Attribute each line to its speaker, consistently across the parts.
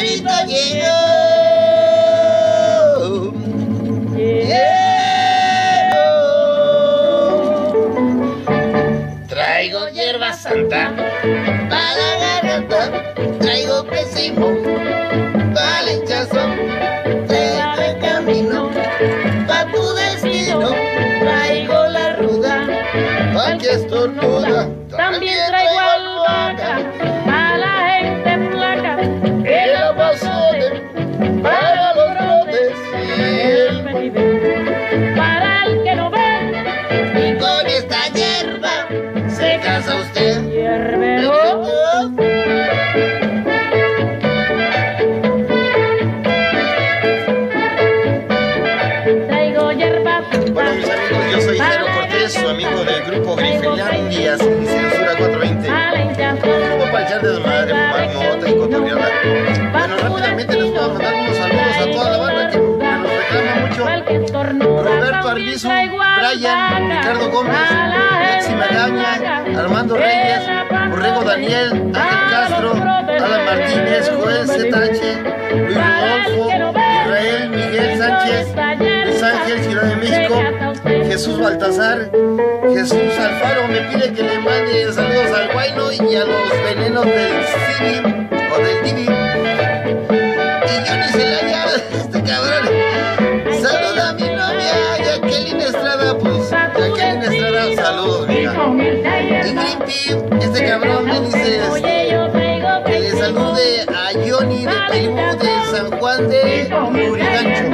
Speaker 1: Llegó. Llegó. Traigo hierba santa para la garganta. Traigo pésimo para la hinchazón. Traigo el camino para tu destino. Traigo la ruda para que estornuda.
Speaker 2: También traigo
Speaker 1: Para el
Speaker 2: que no ve,
Speaker 1: Y con esta hierba se casa usted.
Speaker 2: hierbero. Traigo hierba
Speaker 3: Bueno, mis amigos, yo soy Jero Cortés, su amigo del grupo Grifelandia sin censura 420.
Speaker 2: a la hinchazón.
Speaker 3: Como para echar desmadre, fumar mota y. Bueno, rápidamente Ricardo Gómez, Lexi Magaña, Armando Reyes, Borrego Daniel, Ángel Castro, Alan Martínez, Joel ZH, Luis Rodolfo, Israel Miguel Sánchez, Luis Ángel, Ciudad de México, Jesús Baltasar, Jesús Alfaro me pide que le mande saludos al Guayno y a los venenos del Civi o del Divi. Y Johnny Celaya, este cabrón. Saluda a mi novia, Jacqueline Estrada, pues Jacqueline Estrada, saludos, mija. Y Grimpy, este cabrón me dice este, que le salude a Johnny de Perú, de San Juan de Lurigancho,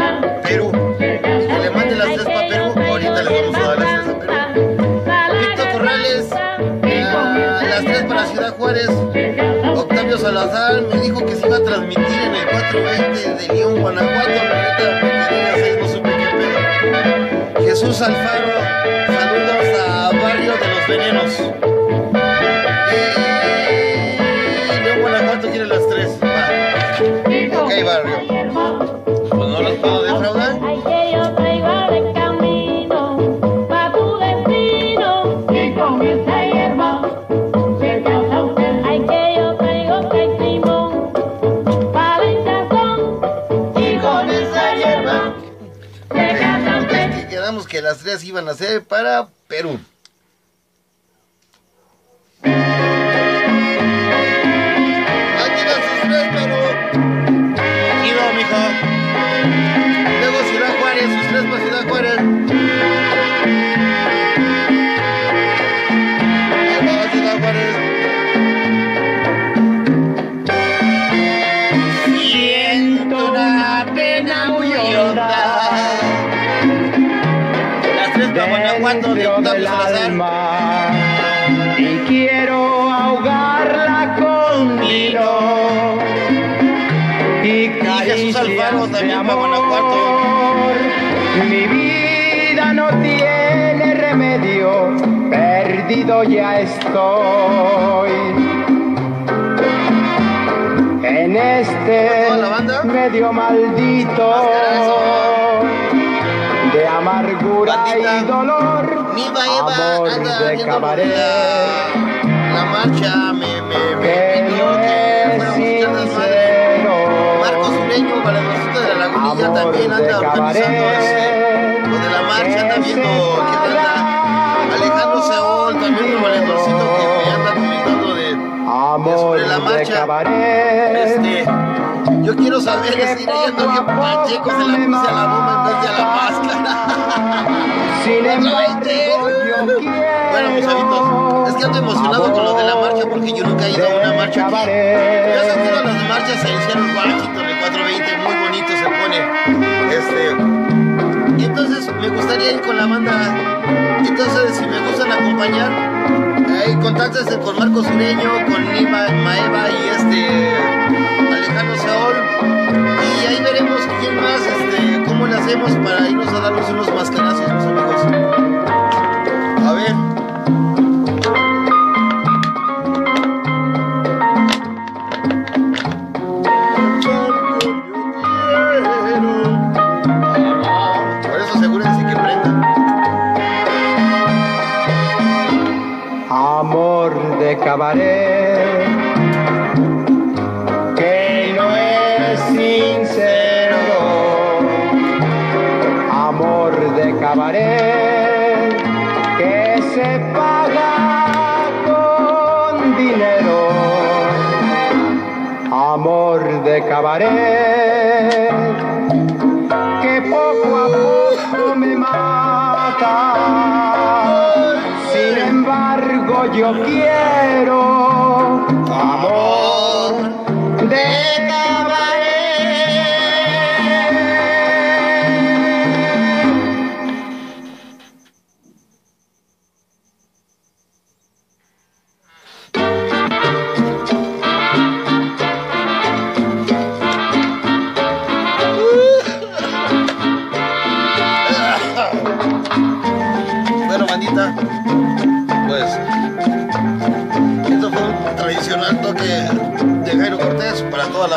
Speaker 3: Perú. Que le mande las tres para Perú. Ahorita le vamos a dar las tres a Perú. Víctor Corrales, ah, las tres para Ciudad Juárez. Octavio Salazar me dijo que se iba a transmitir en el 420 de León, Guanajuato. La neta, Jesús Alfaro, saludos a Barrio de los Venenos.
Speaker 2: Que
Speaker 3: las tres iban a ser para Perú. Guanajuato de Octavio Salazar.
Speaker 4: y quiero ahogarla con vino y
Speaker 3: Jesús Alfaro también para
Speaker 4: amor.
Speaker 3: Guanajuato.
Speaker 4: Mi vida no tiene remedio, perdido ya estoy. En este medio maldito amargura
Speaker 3: Bandita.
Speaker 4: y dolor,
Speaker 3: Miva Eva
Speaker 4: amor
Speaker 3: anda
Speaker 4: de
Speaker 3: viendo
Speaker 4: cabaret.
Speaker 3: la, la marcha, me, me, me
Speaker 4: que
Speaker 3: pidió
Speaker 4: no
Speaker 3: que a
Speaker 4: sincero.
Speaker 3: Marcos Ureño, Valedorcito de la Lagunilla, también anda organizando ese, lo de la marcha, anda viendo quiero saber si ella ando bien pacheco, se la puse a la bomba en vez de a la máscara.
Speaker 4: Sin embargo, yo quiero
Speaker 3: Bueno, es que ando emocionado con lo de la marcha porque yo nunca he ido a una marcha aquí. Yo he sentido las marchas en Seattle, Washington, el 420, muy bonito se pone. Este, y entonces me gustaría ir con la banda. Entonces, si me gustan acompañar, ahí contáctense con Marcos Ureño, con Nima Maeva y este Alejandro Saol. Y ahí veremos quién más, este, cómo le hacemos para irnos a darnos unos mascarazos, mis amigos. A ver. Por eso asegúrense que prendan.
Speaker 4: amor de cabaret cabaret que se paga con dinero. Amor de cabaret que poco a poco me mata. Sin embargo yo quiero amor de cabaret.
Speaker 3: Tradicional toque de Jairo Cortés para toda la